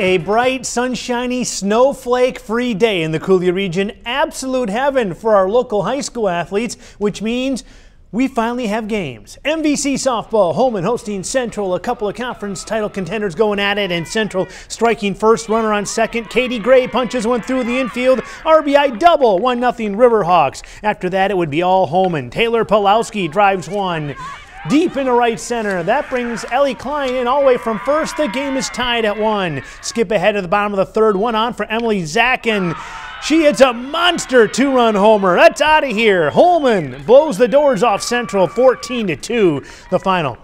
A bright, sunshiny, snowflake free day in the Coulee region. Absolute heaven for our local high school athletes, which means we finally have games. MVC softball, Holmen hosting Central, a couple of conference title contenders going at it, and Central striking first, runner on second. Katie Gray punches one through the infield. RBI double, 1 0 Riverhawks. After that, it would be all Holmen. Taylor Pulowski drives one deep into right center. That brings Ellie Klein in all the way from first. The game is tied at one. Skip ahead to the bottom of the third. One on for Emily Zackin. She hits a monster two-run homer. That's out of here. Holmen blows the doors off Central 14 to 2. The final.